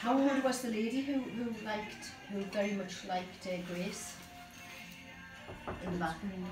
How old was the lady who, who liked, who very much liked uh, Grace? In the bathroom,